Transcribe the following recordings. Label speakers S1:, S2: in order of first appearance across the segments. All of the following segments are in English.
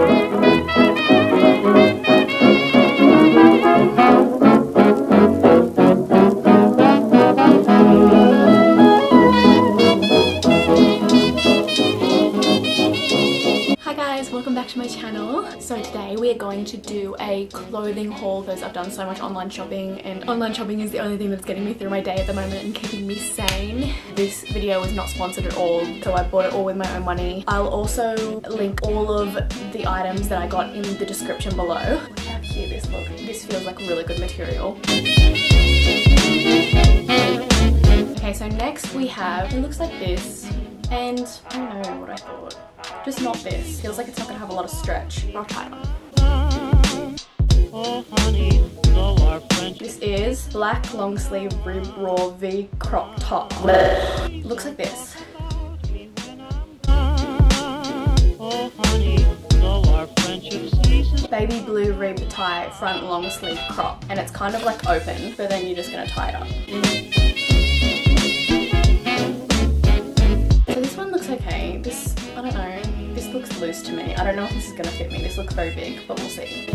S1: Thank you. So today we are going to do a clothing haul because I've done so much online shopping and online shopping is the only thing that's getting me through my day at the moment and keeping me sane. This video is not sponsored at all so I bought it all with my own money. I'll also link all of the items that I got in the description below. Look how cute this look. This feels like really good material. Okay so next we have, it looks like this and I don't know what I thought. Just not this. Feels like it's not gonna have a lot of stretch. I'll try it on. Oh, honey, this is black long sleeve rib raw V crop top. Looks like this. Baby blue rib tie front long sleeve crop and it's kind of like open but then you're just gonna tie it up. Don't know if this is going to fit me. This looks very big, but we'll see.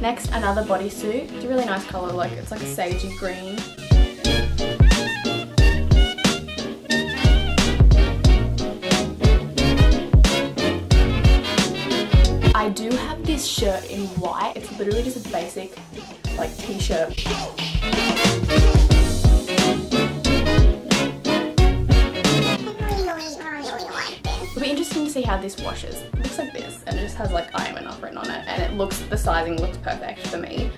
S1: Next, another bodysuit. It's a really nice colour, like it's like a sagey green. I do have this shirt in white. It's literally just a basic like t-shirt. See how this washes. It looks like this and it just has like I am enough written on it and it looks, the sizing looks perfect for me.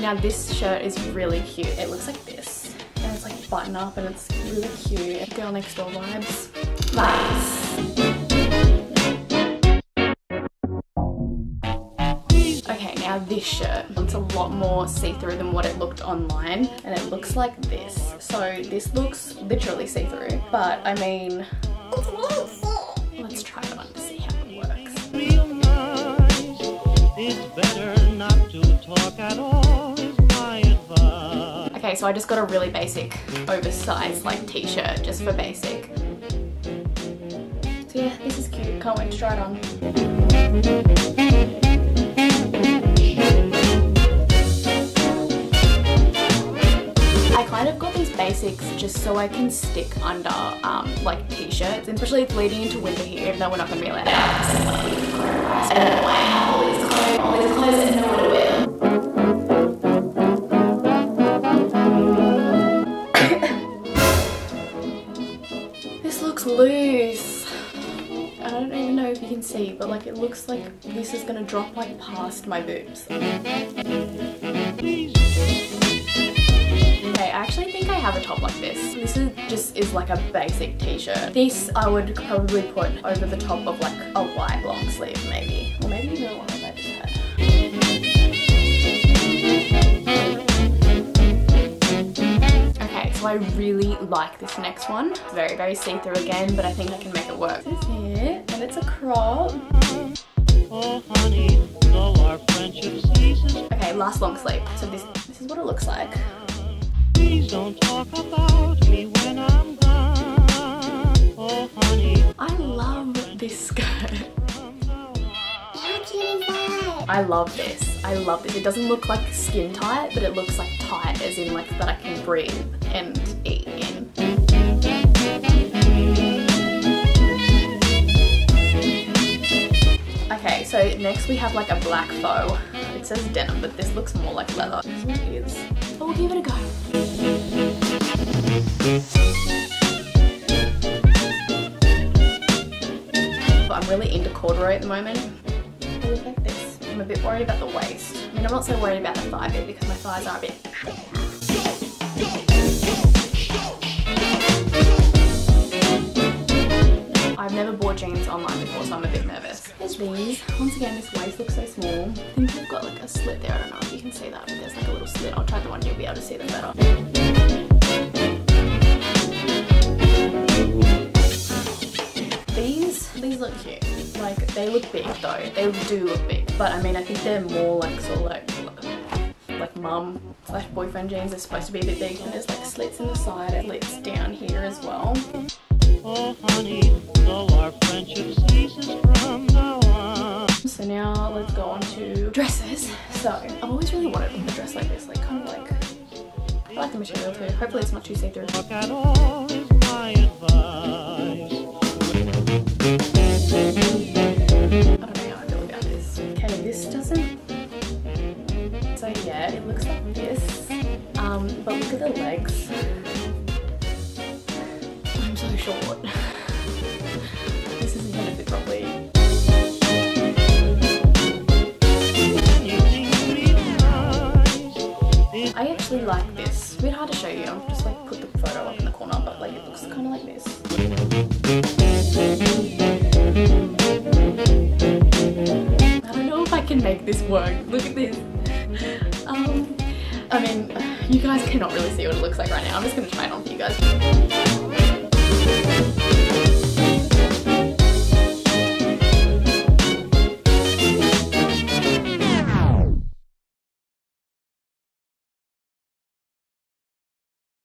S1: Now this shirt is really cute. It looks like this and it's like button up and it's really cute. Girl next door vibes. Vibes. Okay, now this shirt. It's a lot more see-through than what it looked online and it looks like this. So this looks literally see-through but I mean Let's try it on to see how it works. Okay, so I just got a really basic oversized like t-shirt just for basic. So yeah, this is cute. Can't wait to try it on. Basics just so I can stick under um, like t-shirts, especially it's leading into winter here, even though we're not going to be allowed I don't know all these clothes, all these clothes and know what to wear. this looks loose. I don't even know if you can see, but like it looks like this is gonna drop like past my boobs. Okay, I actually think I have a top like this. This is just is like a basic t-shirt. This I would probably put over the top of like a white long sleeve maybe. Or maybe even one that I just had. Okay, so I really like this next one. It's very, very see-through again, but I think I can make it work. This is it, and it's a crop. Oh, honey, okay, last long sleeve. So this, this is what it looks like. Please don't talk about me when I'm gone. Oh, honey. I love this skirt. How cute is that? I love this. I love this. It doesn't look like skin tight, but it looks like tight as in like that I can breathe and eat in. Okay, so next we have like a black faux. It says denim, but this looks more like leather. This one is. But we'll give it a go. I'm really into corduroy at the moment. I look like this. I'm a bit worried about the waist. I mean, I'm not so worried about the thigh bit because my thighs are a bit... I've never bought jeans online before, so I'm a bit nervous. There's these. Once again, this waist looks so small. I think they've got like a slit there. I don't know if you can see that, but there's like a little slit. I'll try the one you'll be able to see them better. these these look cute. Like, they look big though. They do look big. But I mean, I think they're more like sort of like, like mum slash boyfriend jeans. They're supposed to be a bit big and there's like slits in the side and slits down here as well. Oh honey, so our friendship ceases from now on. So now let's go on to dresses. So I've always really wanted a dress like this, like kind of like I like the material too. Hopefully it's not too see-through. Okay, this doesn't, so yeah, it looks like this. Um, but look at the legs. I'm so short. I actually like this. It's a bit hard to show you. I'll just like put the photo up in the corner, but like it looks kind of like this. I don't know if I can make this work. Look at this. Um, I mean, you guys cannot really see what it looks like right now. I'm just to try it on for you guys.